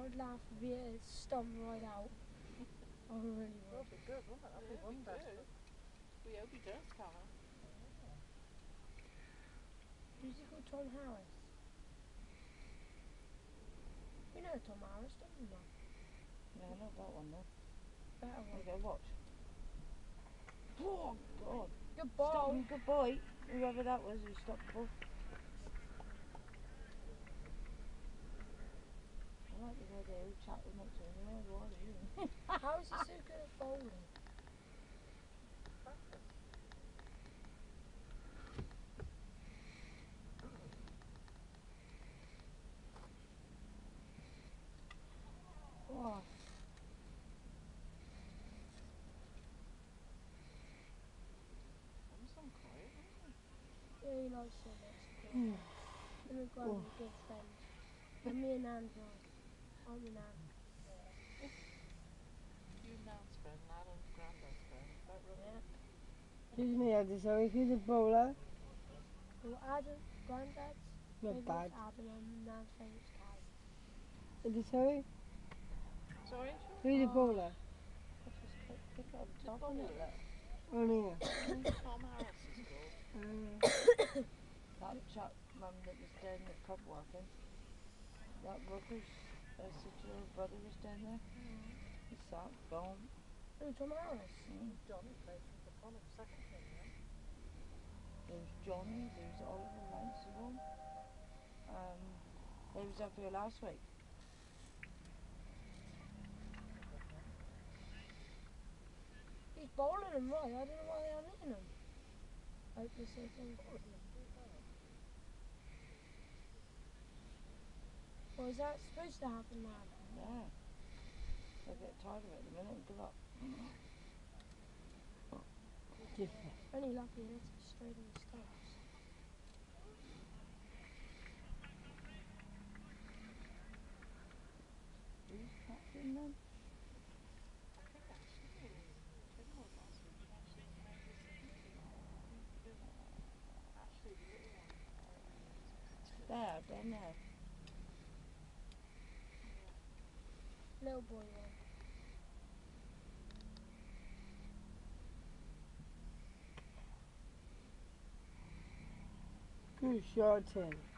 I would laugh if he hit his stump right out. I really would. That'd be good, wouldn't it? That'd be Yeah, be desperate. We hope he does, Connor. Who's he called Tom Harris? You know Tom Harris, don't you, Mum? No, not that one though. Better one. Okay, watch. Oh, God. Good Stop ball. him, good boy. Whoever that was who stopped the ball. I like the idea of chatting up to him. Yeah, what are you? How is he so good at bowling? Practice. Oh, I'm so quiet, isn't Yeah, he likes so much. Hmm. Him and Grant are good friends. And me and Nan's right. I'm with Nan. You Nan's friend, Adam's granddad's friend. That right? Yeah. Excuse me, Eddie, sorry, who's the bowler? Well, Adam, Granddad's Not favourite's bad. Adam and Nan's favourite's Kaz. Eddie, sorry, Sorry? who's the Oh. bowler? Let's just pick, pick up Oh, top of it. On here. Tom Harris is called. Uh, That chap, mum, that was down the pub working. That Rooker's uh, six-year-old brother was down there. He sat, gone. Oh, Tom Harris. Mm. Johnny played for the Connacht second team, yeah? There was Johnny, there was Oliver Lancebone. Um, they was up here last week. He's bowling him right. I don't know why they aren't hitting him. Hope they is that supposed to happen now? Yeah. I get tired of it at the minute and give up. Only lucky it it straight in the stumps. Who's captain then? There, down there. Little boy one. Tim.